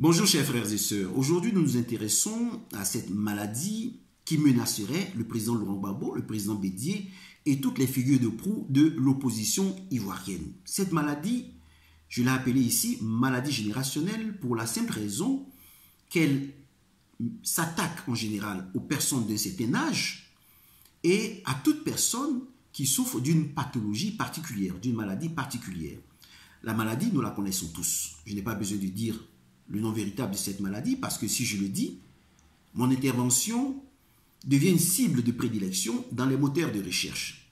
Bonjour chers frères et sœurs. Aujourd'hui, nous nous intéressons à cette maladie qui menacerait le président Laurent Gbagbo, le président Bédier et toutes les figures de proue de l'opposition ivoirienne. Cette maladie, je l'ai appelée ici maladie générationnelle pour la simple raison qu'elle s'attaque en général aux personnes d'un certain âge et à toute personne qui souffre d'une pathologie particulière, d'une maladie particulière. La maladie, nous la connaissons tous. Je n'ai pas besoin de dire le nom véritable de cette maladie, parce que si je le dis, mon intervention devient une cible de prédilection dans les moteurs de recherche.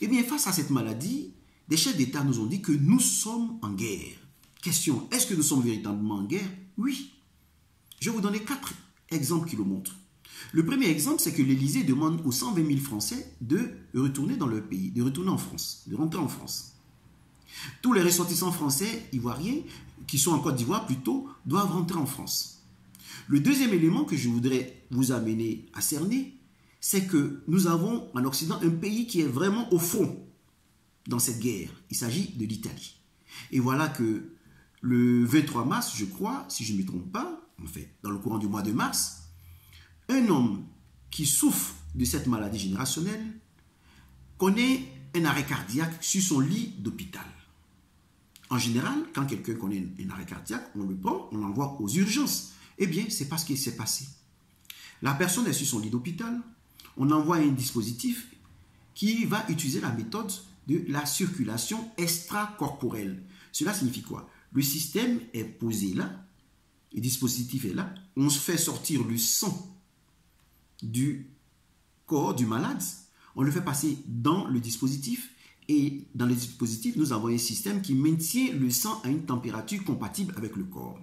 Eh bien, face à cette maladie, des chefs d'État nous ont dit que nous sommes en guerre. Question, est-ce que nous sommes véritablement en guerre? Oui. Je vais vous donner quatre exemples qui le montrent. Le premier exemple, c'est que l'Élysée demande aux 120 000 Français de retourner dans leur pays, de retourner en France, de rentrer en France. Tous les ressortissants français, ivoiriens, qui sont en Côte d'Ivoire plutôt, doivent rentrer en France. Le deuxième élément que je voudrais vous amener à cerner, c'est que nous avons en Occident un pays qui est vraiment au front dans cette guerre. Il s'agit de l'Italie. Et voilà que le 23 mars, je crois, si je ne me trompe pas, en fait, dans le courant du mois de mars, un homme qui souffre de cette maladie générationnelle connaît un arrêt cardiaque sur son lit d'hôpital. En général, quand quelqu'un connaît un arrêt cardiaque, on le prend, on l'envoie aux urgences. Eh bien, c'est pas ce qui s'est passé. La personne est sur son lit d'hôpital, on envoie un dispositif qui va utiliser la méthode de la circulation extracorporelle. Cela signifie quoi? Le système est posé là, le dispositif est là, on se fait sortir le sang du corps du malade, on le fait passer dans le dispositif et dans le dispositif, nous avons un système qui maintient le sang à une température compatible avec le corps,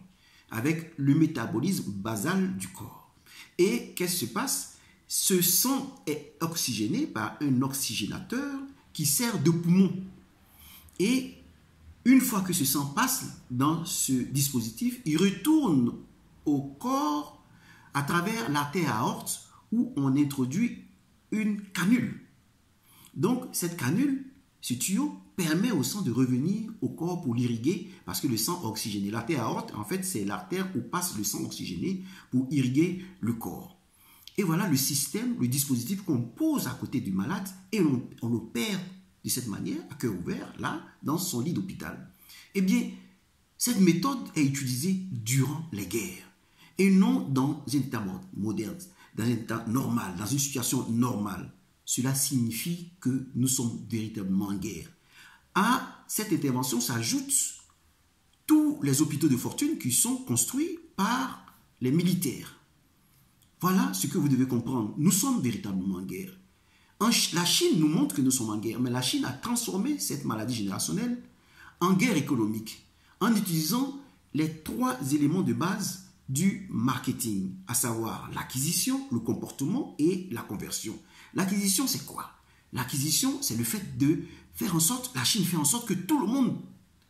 avec le métabolisme basal du corps. Et qu'est-ce qui se passe? Ce sang est oxygéné par un oxygénateur qui sert de poumon. Et une fois que ce sang passe dans ce dispositif, il retourne au corps à travers l'artère aorte où on introduit une canule. Donc cette canule ce tuyau permet au sang de revenir au corps pour l'irriguer parce que le sang oxygéné. L'artère aorte, en fait, c'est l'artère où passe le sang oxygéné pour irriguer le corps. Et voilà le système, le dispositif qu'on pose à côté du malade et on, on l'opère de cette manière, à cœur ouvert, là, dans son lit d'hôpital. Eh bien, cette méthode est utilisée durant les guerres et non dans un état moderne, dans un état normal, dans une situation normale cela signifie que nous sommes véritablement en guerre. À cette intervention s'ajoutent tous les hôpitaux de fortune qui sont construits par les militaires. Voilà ce que vous devez comprendre. Nous sommes véritablement en guerre. la Chine nous montre que nous sommes en guerre, mais la Chine a transformé cette maladie générationnelle en guerre économique en utilisant les trois éléments de base du marketing, à savoir l'acquisition, le comportement et la conversion. L'acquisition, c'est quoi? L'acquisition, c'est le fait de faire en sorte, la Chine fait en sorte que tout le monde,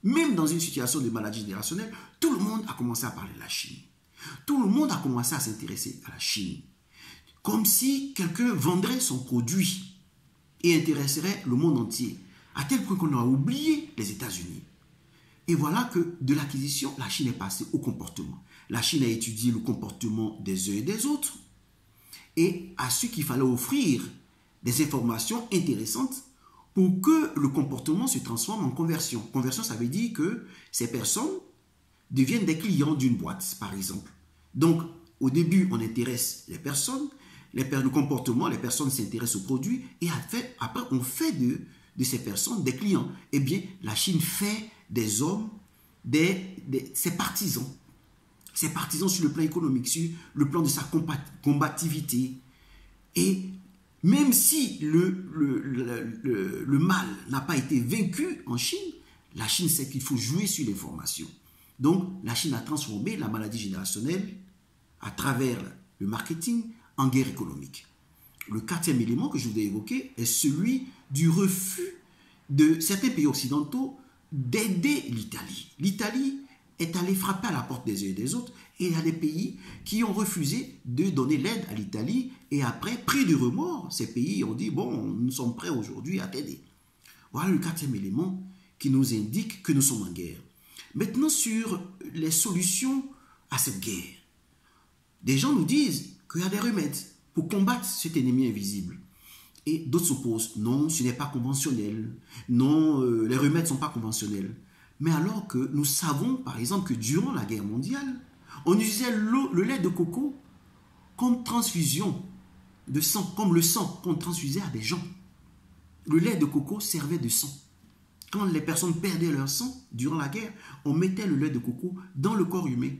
même dans une situation de maladie générationnelle, tout le monde a commencé à parler de la Chine. Tout le monde a commencé à s'intéresser à la Chine. Comme si quelqu'un vendrait son produit et intéresserait le monde entier, à tel point qu'on a oublié les États-Unis. Et voilà que de l'acquisition, la Chine est passée au comportement. La Chine a étudié le comportement des uns et des autres et a su qu'il fallait offrir des informations intéressantes pour que le comportement se transforme en conversion. Conversion, ça veut dire que ces personnes deviennent des clients d'une boîte, par exemple. Donc, au début, on intéresse les personnes, les, le comportement, les personnes s'intéressent aux produits, et après, on fait de, ces personnes des clients. Eh bien, la Chine fait des hommes, des, ses partisans ses partisans sur le plan économique, sur le plan de sa combativité. Et même si le, le, le, mal n'a pas été vaincu en Chine, la Chine sait qu'il faut jouer sur l'information. Donc, la Chine a transformé la maladie générationnelle à travers le marketing en guerre économique. Le quatrième élément que je voudrais évoquer est celui du refus de certains pays occidentaux d'aider l'Italie. L'Italie est allé frapper à la porte des uns et des autres. Et il y a des pays qui ont refusé de donner l'aide à l'Italie. Et après, pris de remords, ces pays ont dit, bon, nous sommes prêts aujourd'hui à t'aider. Voilà le quatrième élément qui nous indique que nous sommes en guerre. Maintenant, sur les solutions à cette guerre. Des gens nous disent qu'il y a des remèdes pour combattre cet ennemi invisible. Et d'autres s'opposent. Non, ce n'est pas conventionnel. Non, euh, les remèdes ne sont pas conventionnels. Mais alors que nous savons, par exemple, que durant la guerre mondiale, on utilisait le lait de coco comme transfusion de sang, comme le sang qu'on transfusait à des gens. Le lait de coco servait de sang. Quand les personnes perdaient leur sang durant la guerre, on mettait le lait de coco dans le corps humain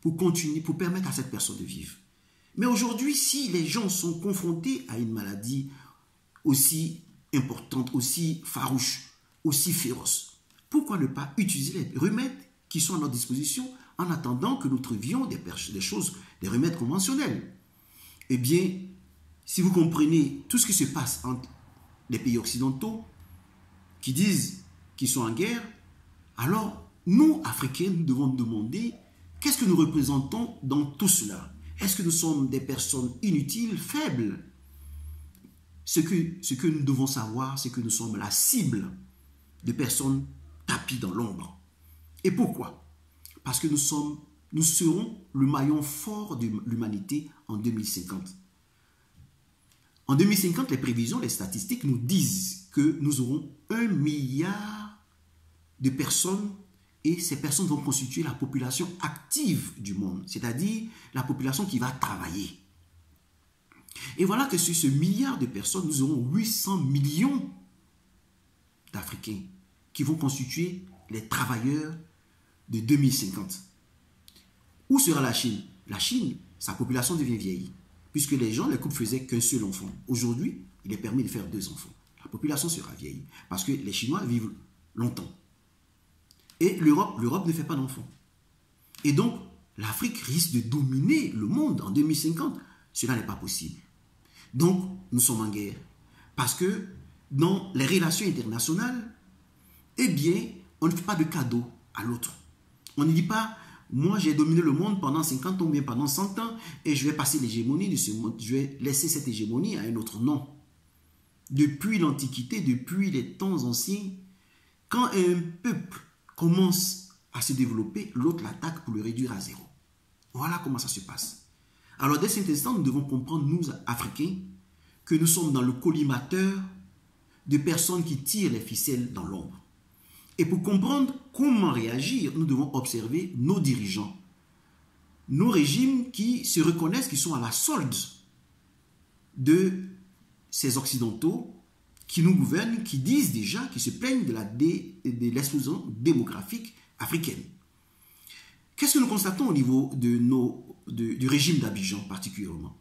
pour continuer, pour permettre à cette personne de vivre. Mais aujourd'hui, si les gens sont confrontés à une maladie aussi importante, aussi farouche, aussi féroce, pourquoi ne pas utiliser les remèdes qui sont à notre disposition en attendant que nous trouvions des, choses, des remèdes conventionnels? Eh bien, si vous comprenez tout ce qui se passe entre les pays occidentaux qui disent qu'ils sont en guerre, alors nous, Africains, nous devons demander qu'est-ce que nous représentons dans tout cela? Est-ce que nous sommes des personnes inutiles, faibles? Ce que, ce que nous devons savoir, c'est que nous sommes la cible de personnes dans l'ombre. Et pourquoi? Parce que nous, sommes, nous serons le maillon fort de l'humanité en 2050. En 2050, les prévisions, les statistiques nous disent que nous aurons un milliard de personnes et ces personnes vont constituer la population active du monde, c'est-à-dire la population qui va travailler. Et voilà que sur ce milliard de personnes, nous aurons 800 millions d'Africains qui vont constituer les travailleurs de 2050. Où sera la Chine? La Chine, sa population devient vieille puisque les gens, les couples faisaient qu'un seul enfant. Aujourd'hui, il est permis de faire deux enfants. La population sera vieille, parce que les Chinois vivent longtemps. Et l'Europe, l'Europe ne fait pas d'enfants. Et donc, l'Afrique risque de dominer le monde en 2050. Cela n'est pas possible. Donc, nous sommes en guerre. Parce que dans les relations internationales, eh bien, on ne fait pas de cadeau à l'autre. On ne dit pas, moi, j'ai dominé le monde pendant 50 ans, bien pendant 100 ans, et je vais passer l'hégémonie de ce monde. Je vais laisser cette hégémonie à un autre nom. Depuis l'Antiquité, depuis les temps anciens, quand un peuple commence à se développer, l'autre l'attaque pour le réduire à zéro. Voilà comment ça se passe. Alors, dès cet instant, nous devons comprendre, nous, Africains, que nous sommes dans le collimateur de personnes qui tirent les ficelles dans l'ombre. Et pour comprendre comment réagir, nous devons observer nos dirigeants, nos régimes qui se reconnaissent qu'ils sont à la solde de ces Occidentaux qui nous gouvernent, qui disent déjà, qui se plaignent de, la l'explosion démographique africaine. Qu'est-ce que nous constatons au niveau de nos, du régime d'Abidjan particulièrement?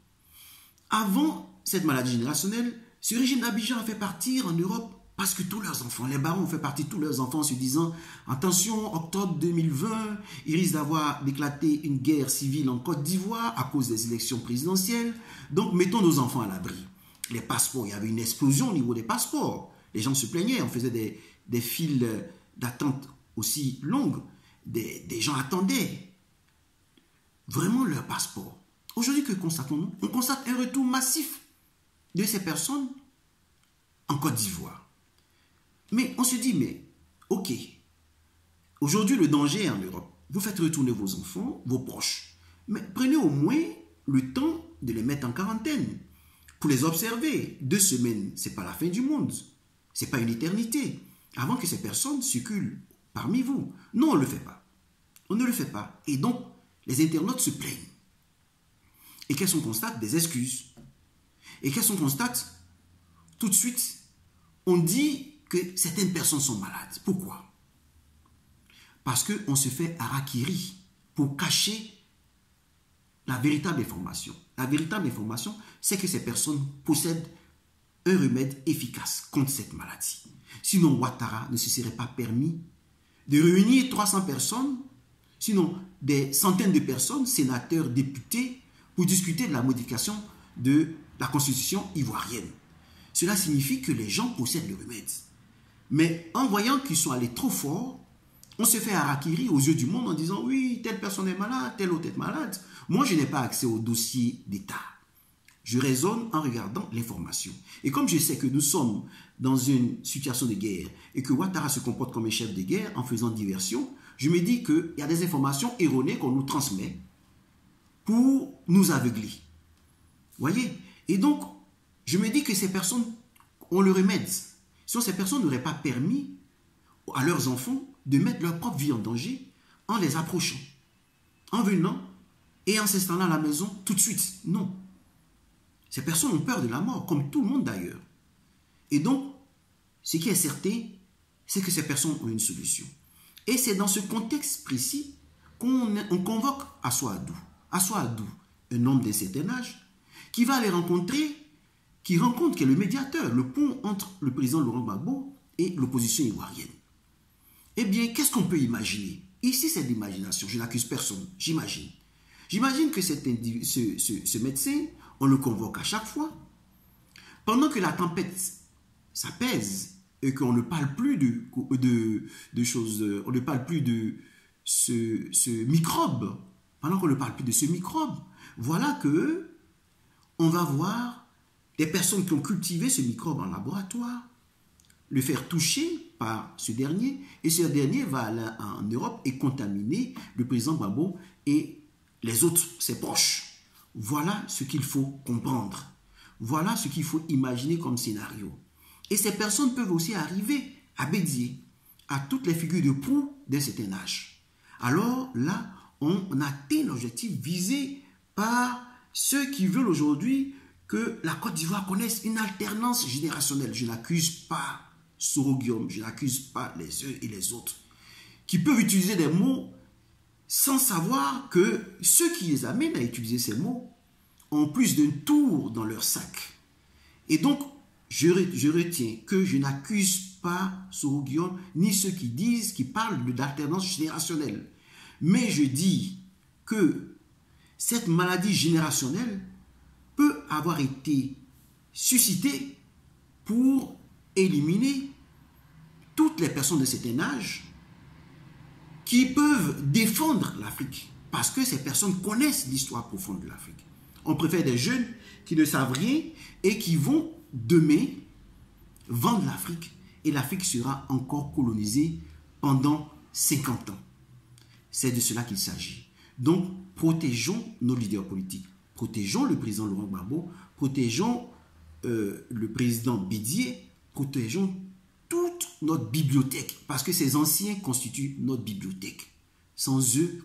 Avant cette maladie générationnelle, ce régime d'Abidjan a fait partir en Europe parce que tous leurs enfants, les barons ont fait partie de tous leurs enfants en se disant attention, octobre 2020, il risque d'avoir éclaté une guerre civile en Côte d'Ivoire à cause des élections présidentielles. Donc mettons nos enfants à l'abri. Les passeports, il y avait une explosion au niveau des passeports. Les gens se plaignaient, on faisait des, des files d'attente aussi longues. Des, des gens attendaient vraiment leur passeport. Aujourd'hui, que constatons-nous? On constate un retour massif de ces personnes en Côte d'Ivoire. Mais on se dit, mais ok, aujourd'hui le danger est en Europe. Vous faites retourner vos enfants, vos proches. Mais prenez au moins le temps de les mettre en quarantaine pour les observer. Deux semaines, ce n'est pas la fin du monde. Ce n'est pas une éternité. Avant que ces personnes circulent parmi vous. Non, on ne le fait pas. On ne le fait pas. Et donc, les internautes se plaignent. Et qu'est-ce qu'on constate Des excuses. Et qu'est-ce qu'on constate Tout de suite, on dit que certaines personnes sont malades. Pourquoi? Parce qu'on se fait harakiri pour cacher la véritable information. La véritable information, c'est que ces personnes possèdent un remède efficace contre cette maladie. Sinon, Ouattara ne se serait pas permis de réunir 300 personnes, sinon des centaines de personnes, sénateurs, députés, pour discuter de la modification de la constitution ivoirienne. Cela signifie que les gens possèdent le remède. Mais en voyant qu'ils sont allés trop fort, on se fait harakiri aux yeux du monde en disant oui, telle personne est malade, telle autre est malade. Moi, je n'ai pas accès au dossier d'État. Je raisonne en regardant l'information. Et comme je sais que nous sommes dans une situation de guerre et que Ouattara se comporte comme un chef de guerre en faisant diversion, je me dis qu'il y a des informations erronées qu'on nous transmet pour nous aveugler. Voyez? Et donc, je me dis que ces personnes ont le remède. Ces personnes n'auraient pas permis à leurs enfants de mettre leur propre vie en danger en les approchant, en venant et en s'installant à la maison tout de suite. Non. Ces personnes ont peur de la mort, comme tout le monde d'ailleurs. Et donc, ce qui est certain, c'est que ces personnes ont une solution. Et c'est dans ce contexte précis qu'on convoque Assoadou. Assoadou, un homme d'un certain âge, qui va les rencontrer, qui rencontre, qui est le médiateur, le pont entre le président Laurent Gbagbo et l'opposition ivoirienne. Eh bien, qu'est-ce qu'on peut imaginer? Ici, c'est de l'imagination. Je n'accuse personne. J'imagine. J'imagine que ce, ce, médecin, on le convoque à chaque fois. Pendant que la tempête s'apaise et qu'on ne parle plus de, de, de, choses, on ne parle plus de ce, ce microbe, pendant qu'on ne parle plus de ce microbe, voilà que on va voir des personnes qui ont cultivé ce microbe en laboratoire, le faire toucher par ce dernier, et ce dernier va aller en Europe et contaminer le président Babo et les autres, ses proches. Voilà ce qu'il faut comprendre. Voilà ce qu'il faut imaginer comme scénario. Et ces personnes peuvent aussi arriver à Bédier, à toutes les figures de proue d'un certain âge. Alors là, on atteint l'objectif visé par ceux qui veulent aujourd'hui que la Côte d'Ivoire connaisse une alternance générationnelle. Je n'accuse pas Soro Guillaume, je n'accuse pas les uns et les autres, qui peuvent utiliser des mots sans savoir que ceux qui les amènent à utiliser ces mots ont plus d'un tour dans leur sac. Et donc, je, retiens que je n'accuse pas Soro Guillaume, ni ceux qui disent, qui parlent d'alternance générationnelle. Mais je dis que cette maladie générationnelle peut avoir été suscitée pour éliminer toutes les personnes de certain âge qui peuvent défendre l'Afrique parce que ces personnes connaissent l'histoire profonde de l'Afrique. On préfère des jeunes qui ne savent rien et qui vont demain vendre l'Afrique et l'Afrique sera encore colonisée pendant 50 ans. C'est de cela qu'il s'agit. Donc, protégeons nos leaders politiques. Protégeons le président Laurent Gbagbo, protégeons euh, le président Bidier, protégeons toute notre bibliothèque, parce que ces anciens constituent notre bibliothèque. Sans eux,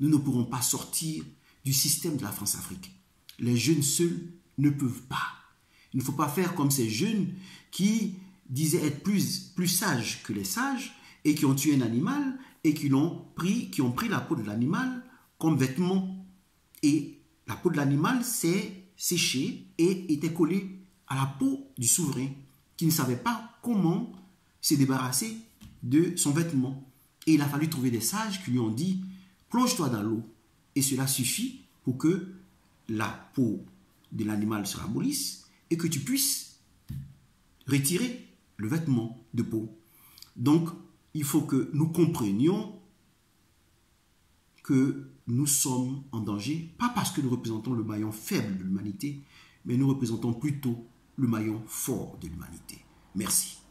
nous ne pourrons pas sortir du système de la France-Afrique. Les jeunes seuls ne peuvent pas. Il ne faut pas faire comme ces jeunes qui disaient être plus, plus sages que les sages et qui ont tué un animal et qui l'ont pris, qui ont pris la peau de l'animal comme vêtement. Et la peau de l'animal s'est séchée et était collée à la peau du souverain qui ne savait pas comment se débarrasser de son vêtement. Et il a fallu trouver des sages qui lui ont dit, plonge-toi dans l'eau. Et cela suffit pour que la peau de l'animal se ramollisse et que tu puisses retirer le vêtement de peau. Donc, il faut que nous comprenions que nous sommes en danger, pas parce que nous représentons le maillon faible de l'humanité, mais nous représentons plutôt le maillon fort de l'humanité. Merci.